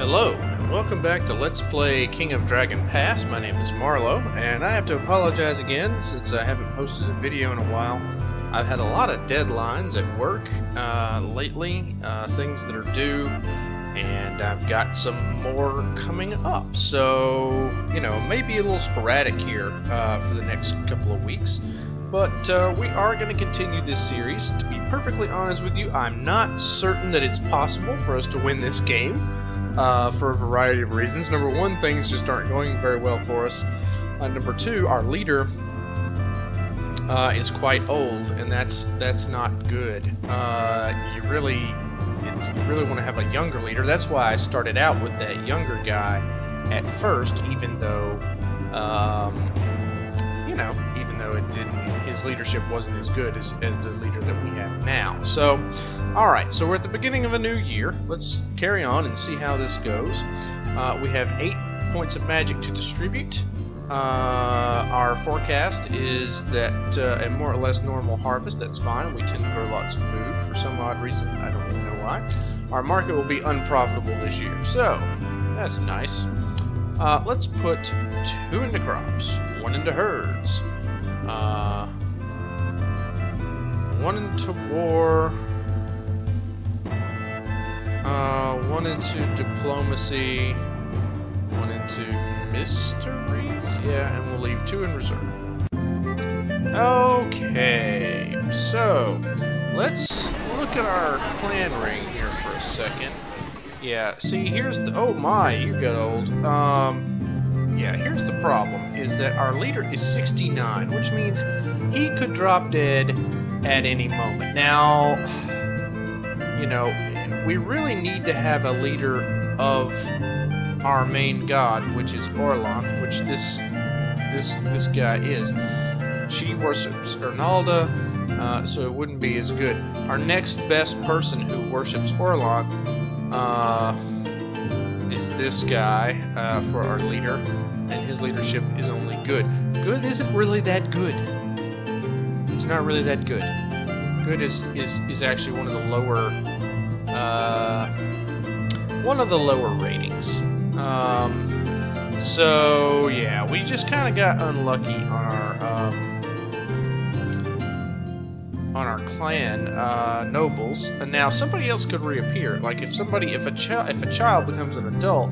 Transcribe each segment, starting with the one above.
Hello, and welcome back to Let's Play King of Dragon Pass. My name is Marlow, and I have to apologize again since I haven't posted a video in a while. I've had a lot of deadlines at work uh, lately, uh, things that are due, and I've got some more coming up. So, you know, maybe a little sporadic here uh, for the next couple of weeks. But uh, we are going to continue this series. To be perfectly honest with you, I'm not certain that it's possible for us to win this game uh, for a variety of reasons. Number one, things just aren't going very well for us. Uh, number two, our leader uh, is quite old, and that's that's not good. Uh, you really you really want to have a younger leader. That's why I started out with that younger guy at first, even though um, you know, even though it didn't, his leadership wasn't as good as, as the leader that we have now. So, alright, so we're at the beginning of a new year. Let's carry on and see how this goes. Uh, we have eight points of magic to distribute. Uh, our forecast is that uh, a more or less normal harvest, that's fine. We tend to grow lots of food for some odd reason. I don't really know why. Our market will be unprofitable this year, so that's nice. Uh, let's put two into crops, one into herds, uh, one into war, uh, one into diplomacy, one into mysteries, yeah, and we'll leave two in reserve. Okay, so let's look at our clan ring here for a second. Yeah, see, here's the... Oh my, you got old. Um, yeah, here's the problem, is that our leader is 69, which means he could drop dead at any moment. Now, you know, we really need to have a leader of our main god, which is Orlanth, which this this this guy is. She worships Ernalda, uh, so it wouldn't be as good. Our next best person who worships Orlanth uh, is this guy uh, for our leader, and his leadership is only good. Good isn't really that good. It's not really that good. Good is is is actually one of the lower, uh, one of the lower ratings. Um, so yeah, we just kind of got unlucky on our. Um, on our clan uh, nobles, and now somebody else could reappear. Like if somebody, if a child, if a child becomes an adult,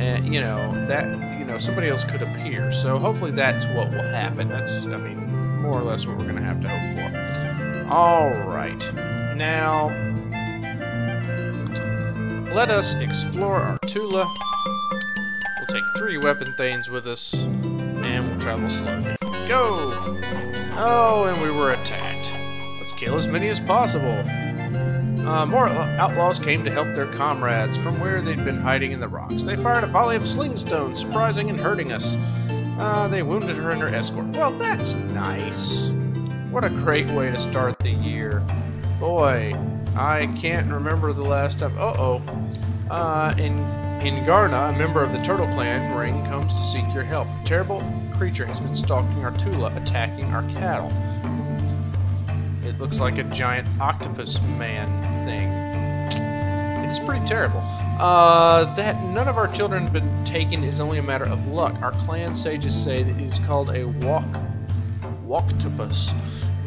and you know that, you know, somebody else could appear. So hopefully that's what will happen. That's, I mean, more or less what we're gonna have to hope for. All right, now let us explore our Tula. We'll take three weapon thanes with us, and we'll travel slowly. Go! Oh, and we were attacked Let's kill as many as possible. Uh, more outlaws came to help their comrades from where they'd been hiding in the rocks. They fired a volley of slingstones, surprising and hurting us. Uh, they wounded her and her escort. Well, that's nice. What a great way to start the year. Boy, I can't remember the last time. Uh-oh. Uh, in, in Garna, a member of the Turtle Clan ring comes to seek your help. A terrible creature has been stalking our Tula, attacking our cattle. It looks like a giant octopus man thing. It's pretty terrible. Uh, that none of our children have been taken is only a matter of luck. Our clan sages say that it is called a walk, walktapus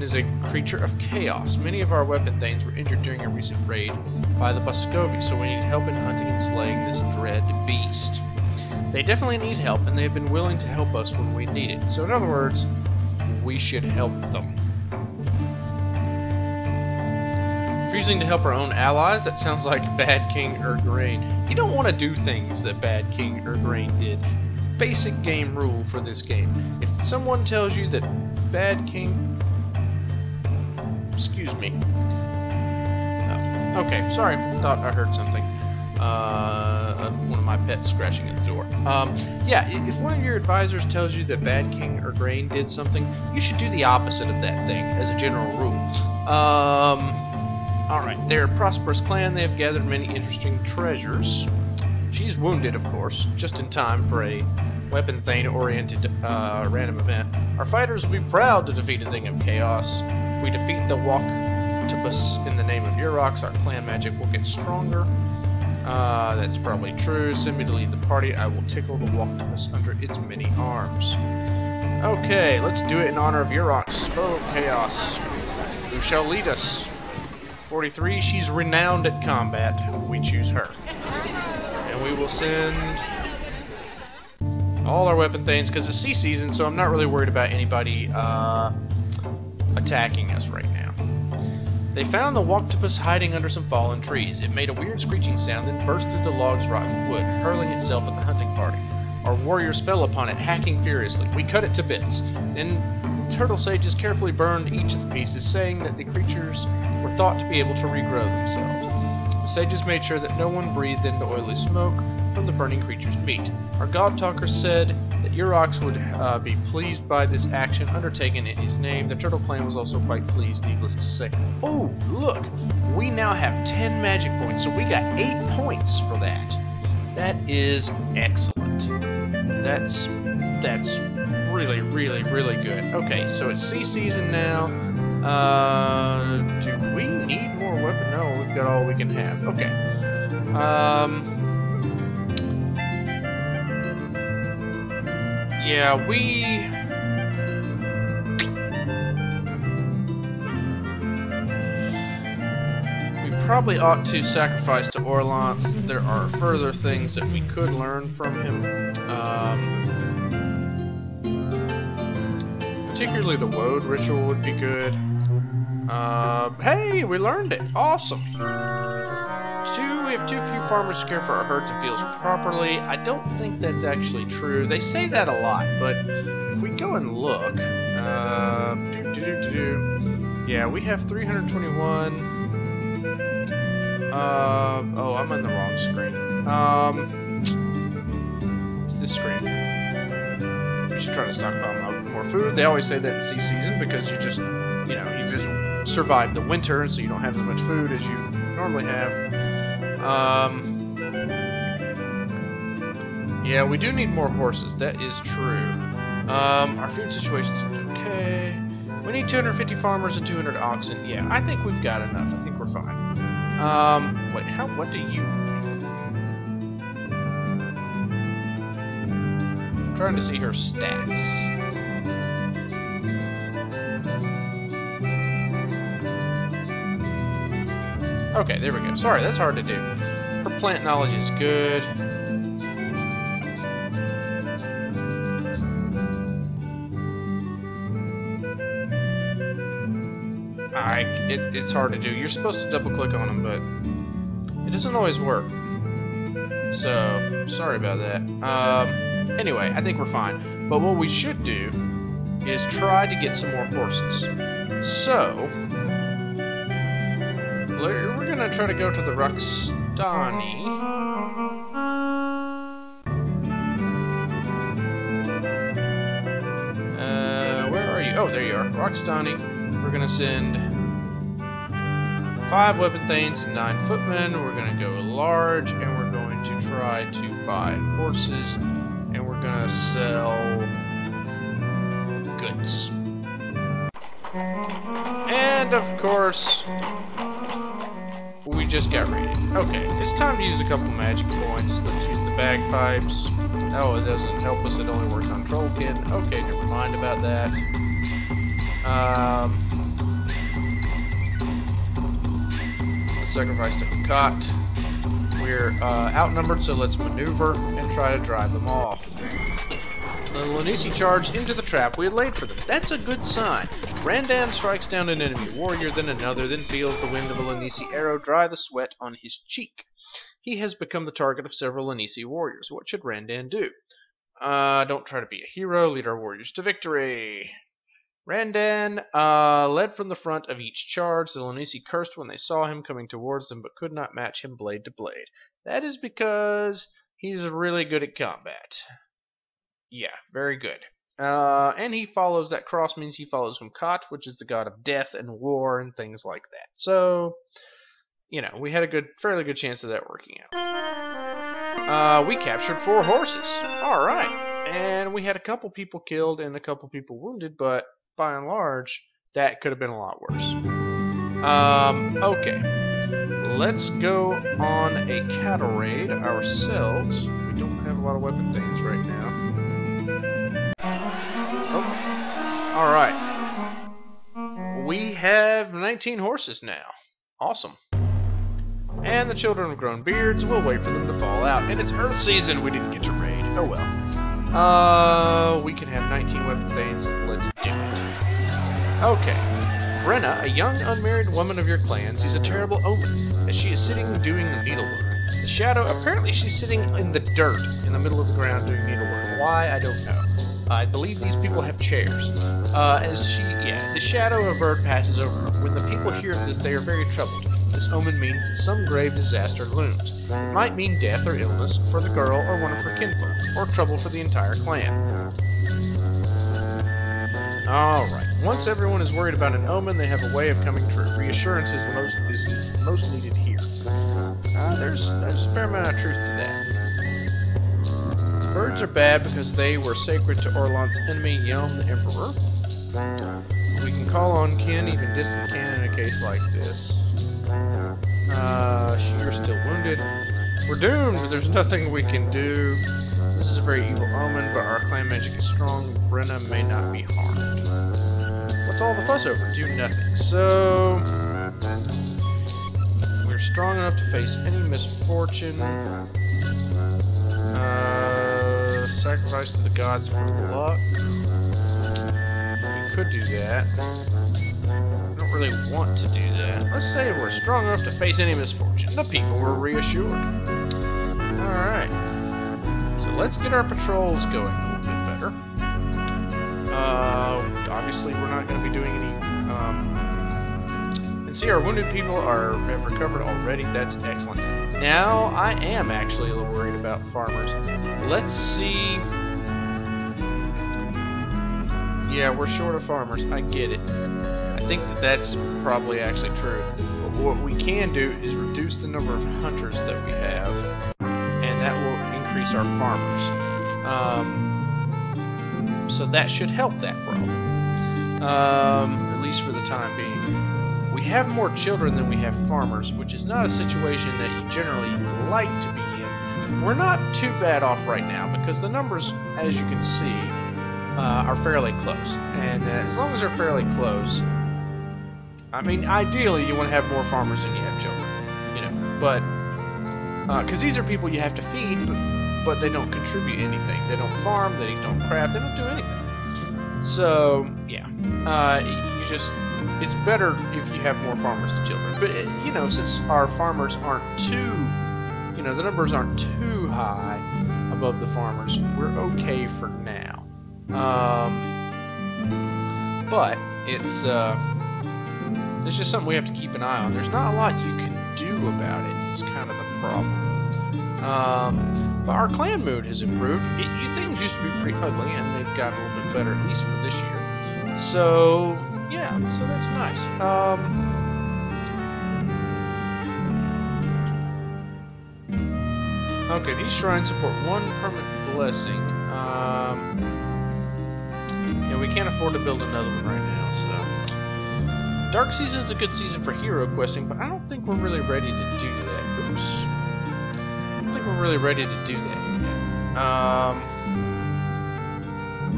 is a creature of chaos. Many of our weapon thanes were injured during a recent raid by the Boscovi, so we need help in hunting and slaying this dread beast. They definitely need help, and they have been willing to help us when we need it. So in other words, we should help them. refusing to help our own allies, that sounds like Bad King Urgrain. You don't want to do things that Bad King Urgrain did. Basic game rule for this game. If someone tells you that Bad King... Excuse me. Oh, okay, sorry. Thought I heard something. Uh, one of my pets scratching at the door. Um, yeah, if one of your advisors tells you that Bad King Urgrain did something, you should do the opposite of that thing, as a general rule. Um... Alright, they're a prosperous clan. They have gathered many interesting treasures. She's wounded, of course, just in time for a weapon thane-oriented uh, random event. Our fighters will be proud to defeat a thing of chaos. We defeat the Walktapus in the name of Urox, our clan magic will get stronger. Uh, that's probably true. Send me to lead the party. I will tickle the Walktapus under its many arms. Okay, let's do it in honor of Urox. Oh, Chaos. Who shall lead us? 43, she's renowned at combat. We choose her. And we will send all our weapon things, because it's sea season, so I'm not really worried about anybody uh, attacking us right now. They found the Walktapus hiding under some fallen trees. It made a weird screeching sound, then burst through the logs rotten wood, hurling itself at the hunting party. Our warriors fell upon it, hacking furiously. We cut it to bits. Then Turtle Sages carefully burned each of the pieces, saying that the creatures were thought to be able to regrow themselves. The sages made sure that no one breathed in the oily smoke from the burning creature's meat. Our god talker said that Urox would uh, be pleased by this action undertaken in his name. The Turtle Clan was also quite pleased, needless to say. Oh, look! We now have 10 magic points, so we got 8 points for that. That is excellent. That's that's really, really, really good. Okay, so it's sea season now. Uh, do we need more weapon? No, we've got all we can have. Okay. Um. Yeah, we. We probably ought to sacrifice to Orlanth. There are further things that we could learn from him. Um, particularly the Woad ritual would be good. Uh, hey, we learned it. Awesome. Two, we have too few farmers to care for our herds and fields properly. I don't think that's actually true. They say that a lot, but if we go and look, uh, doo -doo -doo yeah, we have 321. Uh, oh, I'm on the wrong screen. Um, it's this screen. You should try to stockpile more food. They always say that in sea season because you just, you know, you just survive the winter, so you don't have as much food as you normally have. Um, yeah, we do need more horses. That is true. Um, our food situation seems okay. We need 250 farmers and 200 oxen. Yeah, I think we've got enough. I think we're fine. Um, wait, how? What do you? I'm trying to see her stats. Okay, there we go. Sorry, that's hard to do. Her plant knowledge is good. I, it, it's hard to do. You're supposed to double click on them, but it doesn't always work. So, sorry about that. Um, anyway, I think we're fine. But what we should do is try to get some more horses. So, gonna try to go to the Roxtani. Uh, where are you? Oh, there you are. Roxtani. We're gonna send five weapon thanes and nine footmen. We're gonna go large, and we're going to try to buy horses, and we're gonna sell goods. And of course, just got raided. Okay, it's time to use a couple magic points. Let's use the bagpipes. Oh, it doesn't help us. It only works on Trollkin. Okay, never mind about that. Um, let's sacrifice to Hakat. We're uh, outnumbered, so let's maneuver and try to drive them off. The Lanisi charged into the trap we had laid for them. That's a good sign. Randan strikes down an enemy warrior, then another, then feels the wind of a Lanisi arrow dry the sweat on his cheek. He has become the target of several Lanisi warriors. What should Randan do? Uh, don't try to be a hero. Lead our warriors to victory. Randan uh, led from the front of each charge. The Lanisi cursed when they saw him coming towards them, but could not match him blade to blade. That is because he's really good at combat. Yeah, very good. Uh, and he follows that cross means he follows Humakt, which is the god of death and war and things like that. So, you know, we had a good, fairly good chance of that working out. Uh, we captured four horses. All right, and we had a couple people killed and a couple people wounded, but by and large, that could have been a lot worse. Um, okay. let's go on a cattle raid ourselves. We don't have a lot of weapon things right now. Oh. Alright. We have 19 horses now. Awesome. And the children have grown beards. We'll wait for them to fall out. And it's Earth season. We didn't get to raid. Oh well. Uh, we can have 19 weapon things. Let's do it. Okay. Brenna, a young unmarried woman of your clan, sees a terrible omen as she is sitting doing needlework. The shadow, apparently she's sitting in the dirt in the middle of the ground doing needlework. Why, I don't know. I believe these people have chairs. Uh, as she, yeah, the shadow of a bird passes over her. When the people hear this, they are very troubled. This omen means that some grave disaster looms. It might mean death or illness for the girl or one of her kinfolk, or trouble for the entire clan. Alright, once everyone is worried about an omen, they have a way of coming true. Reassurance is most, is most needed here. Uh, there's, there's a fair amount of truth to that. Birds are bad because they were sacred to Orlanth's enemy, Yelm the Emperor. We can call on kin, even distant kin, in a case like this. Uh, you're still wounded. We're doomed. There's nothing we can do. This is a very evil omen, but our clan magic is strong. Brenna may not be harmed. What's all the fuss over? Do nothing. So... We're strong enough to face any misfortune. Sacrifice to the gods for luck. We could do that I don't really want to do that. Let's say we're strong enough to face any misfortune. The people were reassured. Alright. So let's get our patrols going a little bit better. Uh, obviously we're not going to be doing any... Um, and see, our wounded people are have recovered already. That's excellent. Now, I am actually a little worried about farmers. Let's see... Yeah, we're short of farmers. I get it I think that that's probably actually true. But what we can do is reduce the number of hunters that we have, and that will increase our farmers. Um, so that should help that problem, um, at least for the time being. We have more children than we have farmers, which is not a situation that you generally like to be in. We're not too bad off right now because the numbers, as you can see, uh, are fairly close. And uh, as long as they're fairly close, I mean, ideally, you want to have more farmers than you have children, you know. But because uh, these are people you have to feed, but, but they don't contribute anything. They don't farm, they don't craft, they don't do anything. So yeah, uh, you just it's better if you have more farmers than children. But uh, you know, since our farmers aren't too, you know, the numbers aren't too high above the farmers, we're okay for now. Um, but it's. Uh, it's just something we have to keep an eye on. There's not a lot you can do about it. it, is kind of the problem. Um, but our clan mood has improved. It, things used to be pretty ugly, and they've gotten a little bit better, at least for this year. So, yeah, so that's nice. Um, okay, these shrines support one permanent blessing. Um, yeah, we can't afford to build another one right now, so... Dark Season is a good season for hero questing, but I don't think we're really ready to do that. Oops. I don't think we're really ready to do that yet. Um,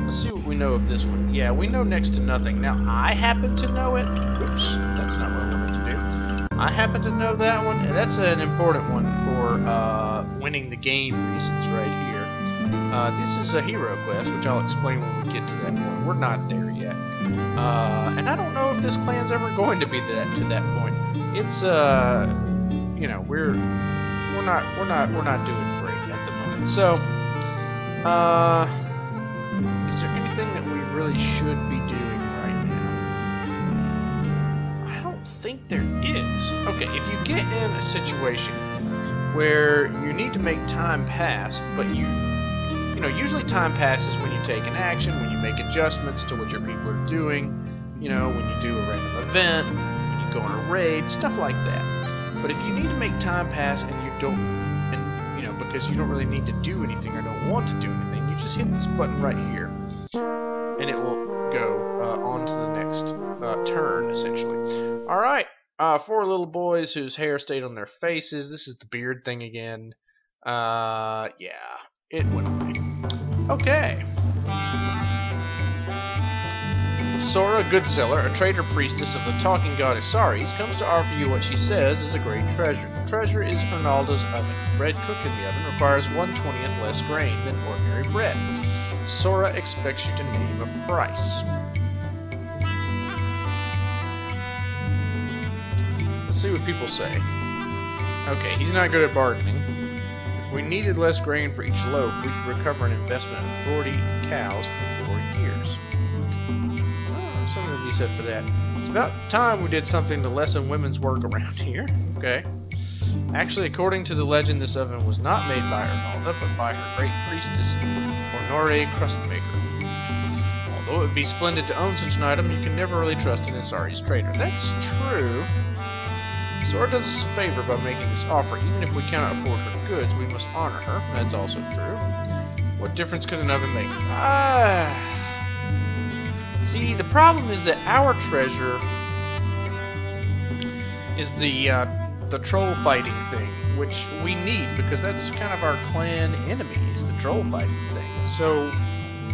let's see what we know of this one. Yeah, we know next to nothing. Now, I happen to know it. Oops, that's not what I wanted to do. I happen to know that one, and that's an important one for uh, winning the game reasons right here. Uh, this is a hero quest, which I'll explain when we get to that point. We're not there yet. Uh, and I don't know if this clan's ever going to be that to that point. It's uh, you know, we're we're not we're not we're not doing great at the moment. So, uh, is there anything that we really should be doing right now? I don't think there is. Okay, if you get in a situation where you need to make time pass, but you you know, usually time passes when you take an action, when you make adjustments to what your people are doing, you know, when you do a random event, when you go on a raid, stuff like that. But if you need to make time pass and you don't, and you know, because you don't really need to do anything or don't want to do anything, you just hit this button right here, and it will go uh, on to the next uh, turn, essentially. All right, Uh, four little boys whose hair stayed on their faces. This is the beard thing again. Uh, yeah, it went away. Okay. Sora Goodseller, a traitor priestess of the talking goddess Saris, comes to offer you what she says is a great treasure. The treasure is Ernalda's oven. Bread cooked in the oven requires one twentieth less grain than ordinary bread. Sora expects you to name a price. Let's see what people say. Okay, he's not good at bargaining. If we needed less grain for each loaf, we could recover an investment of 40 cows in four years. Oh, something to be said for that. It's about time we did something to lessen women's work around here. Okay. Actually, according to the legend, this oven was not made by Ernalda, but by her great priestess, Honore Crustmaker. Although it would be splendid to own such an item, you can never really trust an Issaries trader. That's true. Sora does us a favor by making this offer. Even if we cannot afford her goods, we must honor her. That's also true. What difference could an oven make? Ah. See, the problem is that our treasure is the uh, the troll fighting thing, which we need because that's kind of our clan enemy, is the troll fighting thing. So,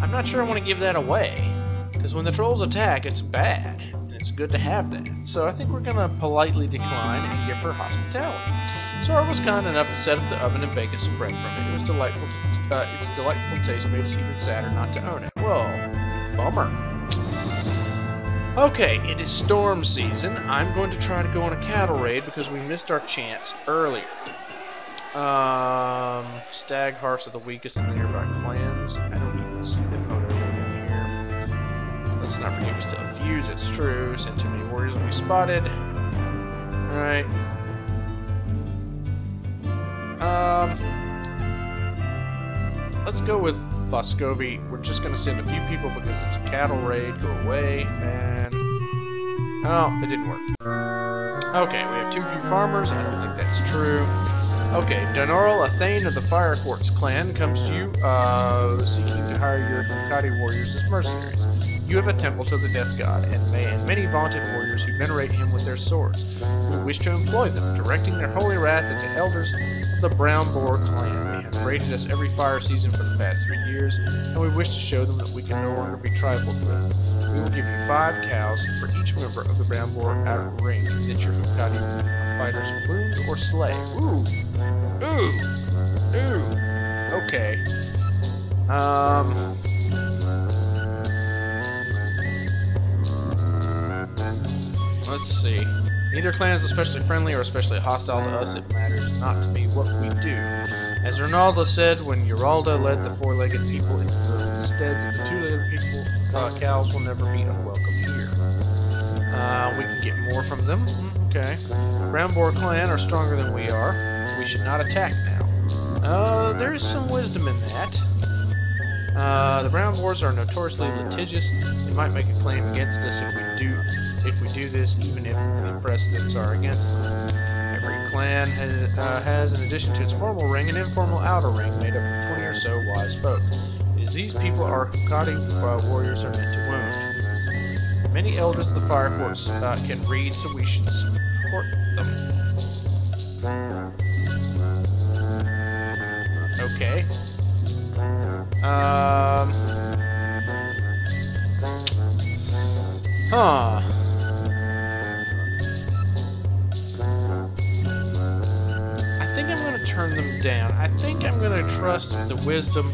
I'm not sure I want to give that away. Because when the trolls attack, it's bad, and it's good to have that. So I think we're going to politely decline and give her hospitality. Sora was kind enough to set up the oven and bake us some bread from it. It was delightful. To, uh, its delightful taste made us even sadder not to own it. Well, bummer. Okay, it is storm season. I'm going to try to go on a cattle raid because we missed our chance earlier. Um, Stag Hearts are the weakest in the nearby clans. I don't even see them. Oh, here. Let's not forget we still have fuse. It's true. Sent too many warriors will be spotted. Alright. Um, let's go with Boscovi. We're just going to send a few people because it's a cattle raid. Go away, and... Oh, it didn't work. Okay, we have too few farmers. I don't think that's true. Okay, Donoral, a Thane of the Fire Quartz clan, comes to you, uh, seeking to hire your Hokage warriors as mercenaries. You have a temple to the Death God, and, and many vaunted warriors who venerate him with their swords. We wish to employ them, directing their holy wrath at the elders of the Brown Boar clan. They have raided us every fire season for the past three years, and we wish to show them that we can no longer be trifled with. We will give you five cows for each member of the Brown Boar out of range that your Hokage fighters wound or slay. Ooh. Ooh. Ooh. Okay. Um. Let's see. Neither clan is especially friendly or especially hostile to us. It matters not to me what we do. As Ronaldo said, when Uralda led the four-legged people into the steads of the two-legged people, uh, cows will never be unwelcome here. Uh, we can get more from them. Okay. Brown Boar clan are stronger than we are. We should not attack now. Uh, there's some wisdom in that. Uh, the Brown Boars are notoriously litigious. They might make a claim against us if we do if we do this, even if the precedents are against them. Every clan has, uh, has, in addition to its formal ring, an informal outer ring made up of 20 or so wise folk. It is these people our Hokage uh, warriors are meant to wound. Many elders of the Fire Quartz uh, can read, so we should support them. Okay. Um. Huh. Turn them down. I think I'm going to trust the wisdom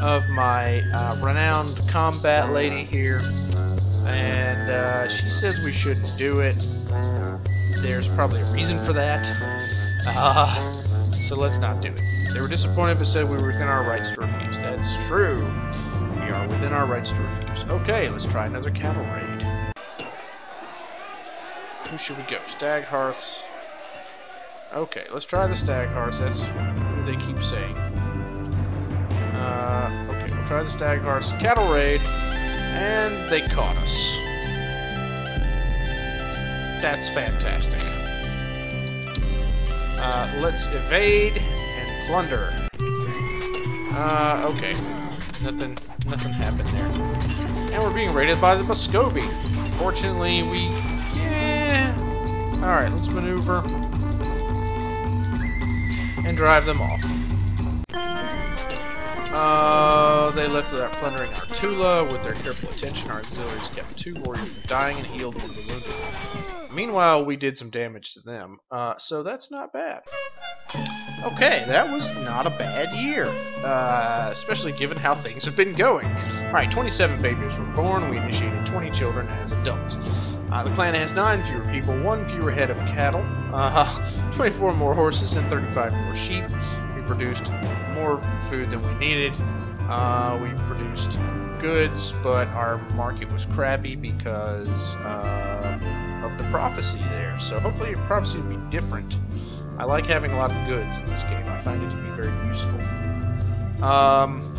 of my uh, renowned combat lady here. And uh, she says we shouldn't do it. There's probably a reason for that. Uh, so let's not do it. They were disappointed but said we were within our rights to refuse. That's true. We are within our rights to refuse. Okay, let's try another cattle raid. Who should we go? Stag Hearths. Okay, let's try the Stag Hearths. That's what they keep saying. Uh, okay, we'll try the Stag Hearths. Cattle raid. And they caught us. That's fantastic. Uh, let's evade and plunder. Uh, okay. Nothing, nothing happened there. And we're being raided by the Muscovy. Fortunately, we, yeah, Alright, let's maneuver. And drive them off. Uh, they left without plundering our Tula. With their careful attention, our auxiliaries kept two warriors from dying and healed one of the wounded. Meanwhile, we did some damage to them, uh, so that's not bad. Okay, that was not a bad year, uh, especially given how things have been going. Alright, 27 babies were born, we initiated 20 children as adults. Uh, the clan has 9 fewer people, 1 fewer head of cattle, uh, 24 more horses, and 35 more sheep. We produced more food than we needed. Uh, we produced goods, but our market was crappy because uh, of the prophecy there. So hopefully your prophecy will be different. I like having a lot of goods in this game. I find it to be very useful. Um,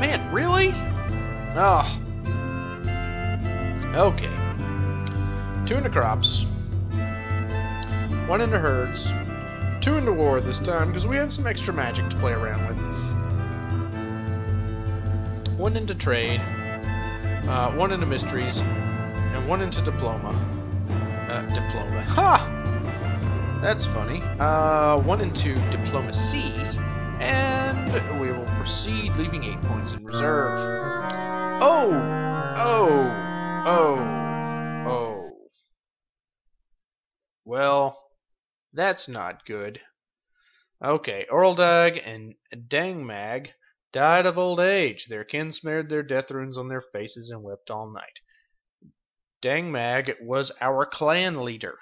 man, really? Oh. Okay. Two into crops. One into herds. Two into war this time, because we have some extra magic to play around with. One into trade. Uh, one into mysteries. And one into diploma. Uh, diploma. Ha! That's funny. Uh, one into diplomacy, and we will proceed, leaving eight points in reserve. Oh! Oh! Oh! Oh. Well, that's not good. Okay, Orldag and Dangmag died of old age. Their kin smeared their death runes on their faces and wept all night. Dangmag was our clan leader.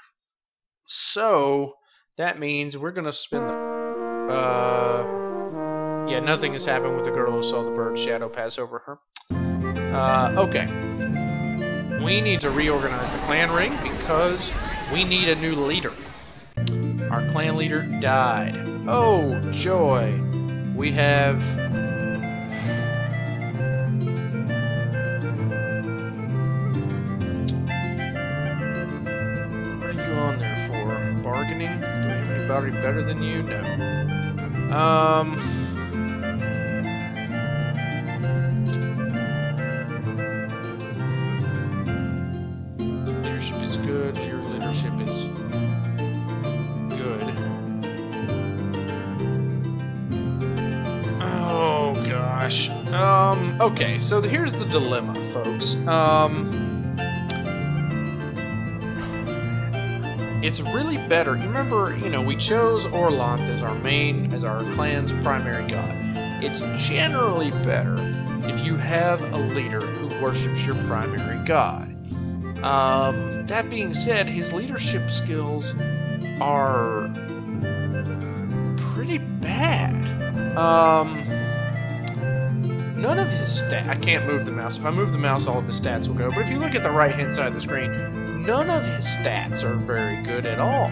So, that means we're going to spend the... Uh, yeah, nothing has happened with the girl who saw the bird shadow pass over her. Uh, okay. We need to reorganize the clan ring because we need a new leader. Our clan leader died. Oh, joy. We have What are you on there for? bargaining? Do have anybody better than you? No. Um... Okay, so here's the dilemma, folks. Um... it's really better. Remember, you know, we chose Orlanth as our main, as our clan's primary god. It's generally better if you have a leader who worships your primary god. Um, that being said, his leadership skills are pretty bad. Um, none of his stats. I can't move the mouse. If I move the mouse, all of his stats will go. But if you look at the right hand side of the screen, none of his stats are very good at all.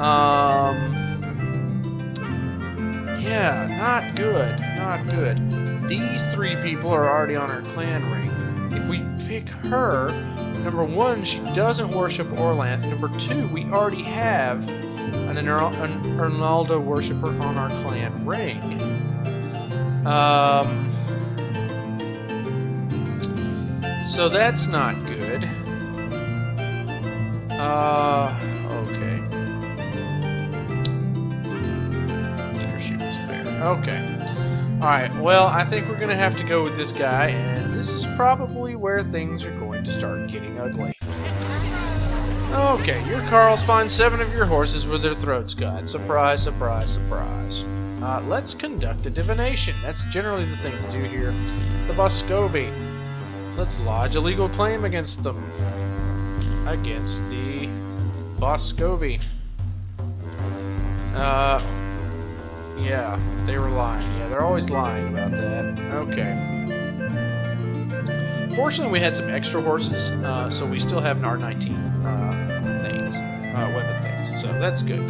Um, yeah, not good, not good. These three people are already on our clan ring. If we pick her, number one, she doesn't worship Orlanth. Number two, we already have an, Ernalda worshiper on our clan ring. Um, so that's not good. Uh, okay. Leadership is fair. Okay. Alright, well, I think we're going to have to go with this guy, and this is probably where things are going to start getting ugly. Okay, your Carls find seven of your horses with their throats cut. Surprise, surprise, surprise. Uh, let's conduct a divination. That's generally the thing to do here. The Boscovi. Let's lodge a legal claim against them against the Boscovi. Uh, yeah, they were lying. Yeah, they're always lying about that. Okay. Fortunately, we had some extra horses, uh, so we still have an R19 uh, things, uh, weapon things, so that's good.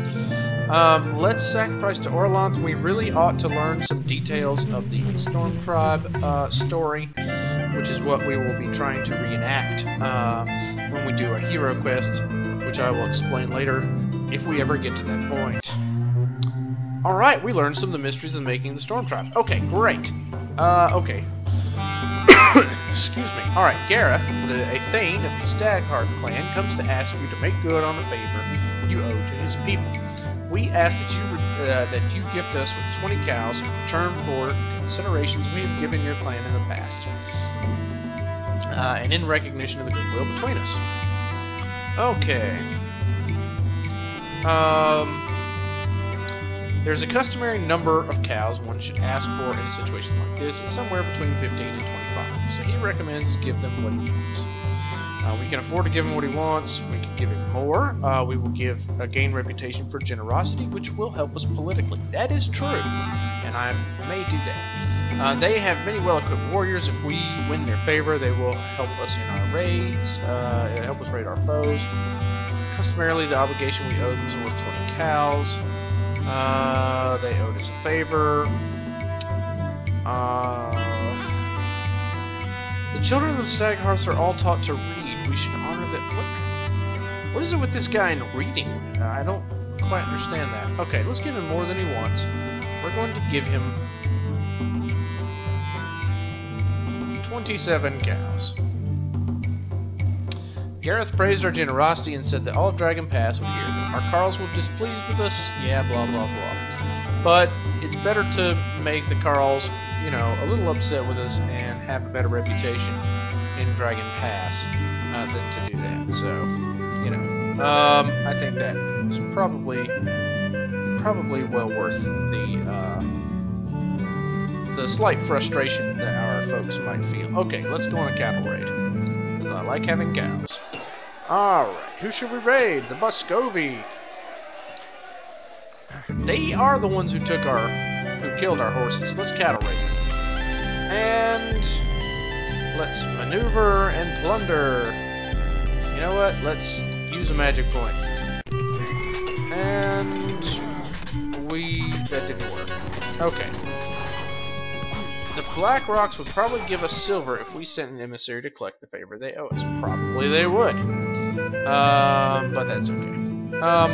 Um, let's sacrifice to Orlanth. We really ought to learn some details of the Storm Tribe uh, story, which is what we will be trying to reenact. Uh, when we do a hero quest, which I will explain later if we ever get to that point. Alright, we learned some of the mysteries of making the Storm Tribe. Okay, great. Uh, okay. excuse me. Alright, Gareth, the, a Thane of the Staghearth clan, comes to ask you to make good on the favor you owe to his people. We ask that you uh, that you gift us with 20 cows in return for considerations we have given your clan in the past, uh, and in recognition of the goodwill between us. Okay. Um, there's a customary number of cows one should ask for in a situation like this. It's somewhere between 15 and 25. So he recommends give them what he wants. Uh, we can afford to give him what he wants. We can give him more. Uh, we will give a gain reputation for generosity, which will help us politically. That is true, and I may do that. Uh, they have many well-equipped warriors. If we win their favor, they will help us in our raids, uh, help us raid our foes. Customarily, the obligation we owe them is worth 20 cows. Uh, they owed us a favor. Uh, the children of the Staghearths are all taught to read. We should honor that. What? What is it with this guy in reading? I don't quite understand that. Okay, let's give him more than he wants. We're going to give him 27 cows. Gareth praised our generosity and said that all of Dragon Pass would hear that our Carls were displeased with us. Yeah, blah, blah, blah. But it's better to make the Carls, you know, a little upset with us and have a better reputation in Dragon Pass uh, than to do that. So, you know, um, I think that is probably, probably well worth the, the slight frustration that our folks might feel. Okay, let's go on a cattle raid. Because I like having cows. Alright, who should we raid? The Muscovy. They are the ones who took our, who killed our horses. Let's cattle raid them. And let's maneuver and plunder. You know what? Let's use a magic point. And we, that didn't work. Okay. Black Rocks would probably give us silver if we sent an emissary to collect the favor they owe us. Probably they would. Um, but that's okay. Um,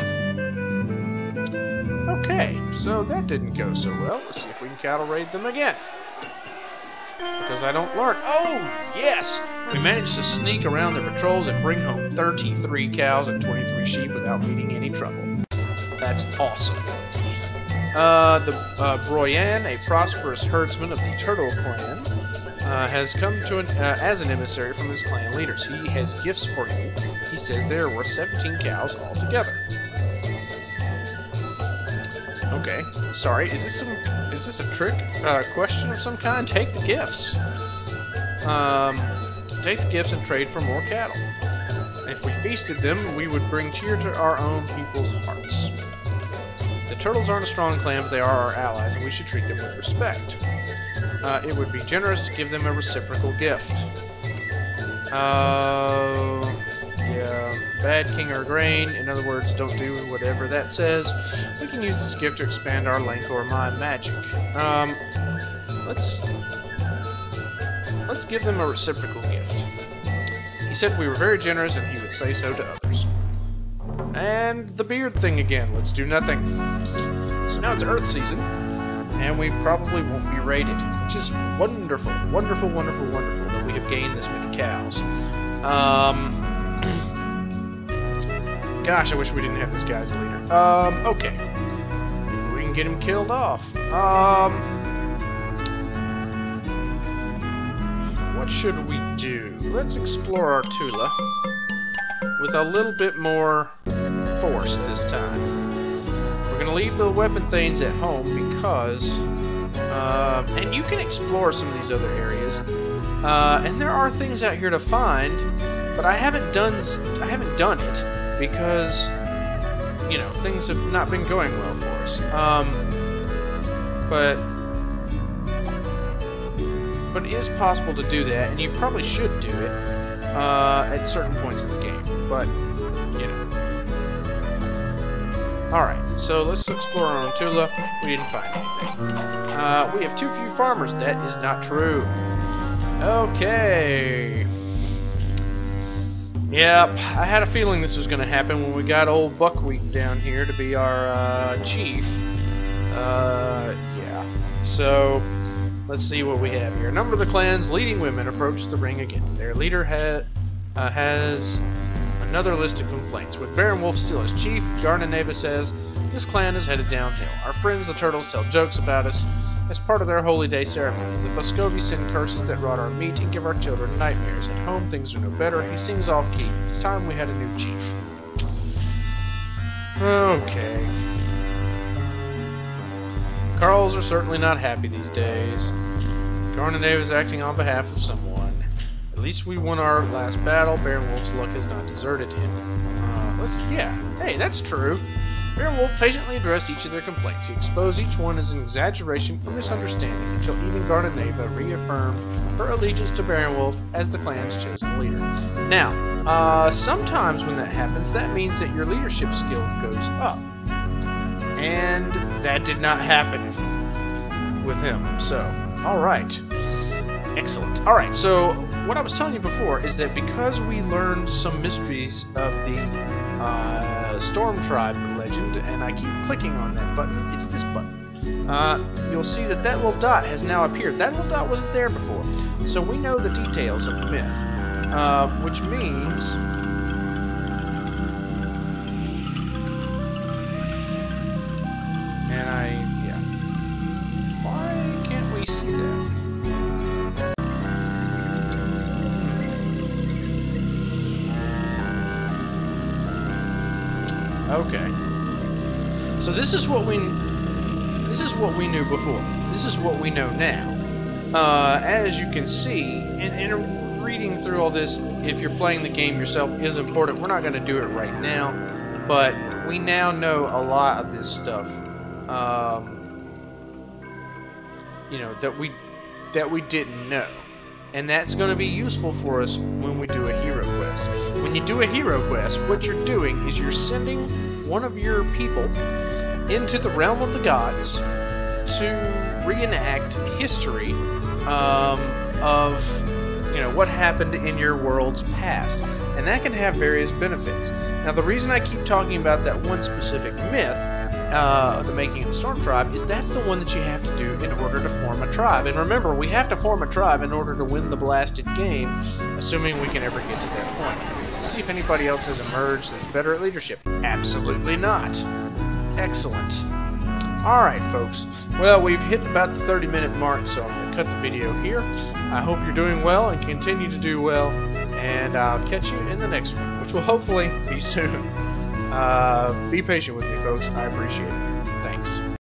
okay, so that didn't go so well. Let's see if we can cattle raid them again. Because I don't learn. Oh, yes! We managed to sneak around their patrols and bring home 33 cows and 23 sheep without meeting any trouble. That's awesome. Uh, the uh, Broyan, a prosperous herdsman of the Turtle Clan, uh, has come to an, uh, as an emissary from his clan leaders. He has gifts for you. He says they are worth 17 cows altogether. Okay, sorry. Is this some? Is this a trick uh, question of some kind? Take the gifts. Um, take the gifts and trade for more cattle. If we feasted them, we would bring cheer to our own people's hearts. Turtles aren't a strong clan, but they are our allies, and we should treat them with respect. Uh, it would be generous to give them a reciprocal gift. Uh, yeah, bad king Urgrain. In other words, don't do whatever that says. We can use this gift to expand our length or my magic. Um, let's let's give them a reciprocal gift. He said we were very generous, and he would say so to others. And the beard thing again. Let's do nothing. So now it's Earth season, and we probably won't be raided, which is wonderful, wonderful, wonderful, wonderful that we have gained this many cows. Um, gosh, I wish we didn't have this guy as a leader. Um, okay. We can get him killed off. Um, what should we do? Let's explore our Tula with a little bit more force this time. We're going to leave the weapon things at home because... Uh, and you can explore some of these other areas. Uh, and there are things out here to find, but I haven't done I haven't done it because you know things have not been going well for us. Um, but but it is possible to do that, and you probably should do it uh, at certain points in the game. But Alright, so let's explore on Tula. We didn't find anything. Uh, we have too few farmers. That is not true. Okay. Yep, I had a feeling this was going to happen when we got old Buckwheat down here to be our uh, chief. Uh, yeah. So, let's see what we have here. A number of the clan's leading women approach the ring again. Their leader ha uh, has another list of complaints. With Baron Wolf still as chief, Garnaneva says, this clan is headed downhill. Our friends the Turtles tell jokes about us as part of their holy day ceremonies. The Boscovi send curses that rot our meat and give our children nightmares. At home, things are no better. He sings off key. It's time we had a new chief. Okay. Carls are certainly not happy these days. Garnaneva is acting on behalf of someone. At least we won our last battle. Baron Wolf's luck has not deserted him. Uh, let's, yeah. Hey, that's true. Baron Wolf patiently addressed each of their complaints. He exposed each one as an exaggeration or misunderstanding until even Garnaneva reaffirmed her allegiance to Baron Wolf as the clan's chosen leader. Now, uh, sometimes when that happens, that means that your leadership skill goes up. And that did not happen with him. So, alright. Excellent. Alright, so what I was telling you before is that because we learned some mysteries of the uh, Storm Tribe legend, and I keep clicking on that button, it's this button, uh, you'll see that that little dot has now appeared. That little dot wasn't there before. So we know the details of the myth, uh, which means this is what we this is what we knew before. This is what we know now. Uh, as you can see, and, and reading through all this, if you're playing the game yourself, is important. We're not going to do it right now, but we now know a lot of this stuff. Um, you know that we that we didn't know, and that's going to be useful for us when we do a hero quest. When you do a hero quest, what you're doing is you're sending one of your people into the realm of the gods to reenact history um, of you know what happened in your world's past, and that can have various benefits. Now, the reason I keep talking about that one specific myth, uh, the making of the Storm Tribe, is that's the one that you have to do in order to form a tribe. And remember, we have to form a tribe in order to win the blasted game, assuming we can ever get to that point see if anybody else has emerged that's better at leadership. Absolutely not. Excellent. Alright, folks. Well, we've hit about the 30 minute mark, so I'm going to cut the video here. I hope you're doing well and continue to do well, and I'll catch you in the next one, which will hopefully be soon. Uh, be patient with me, folks. I appreciate it.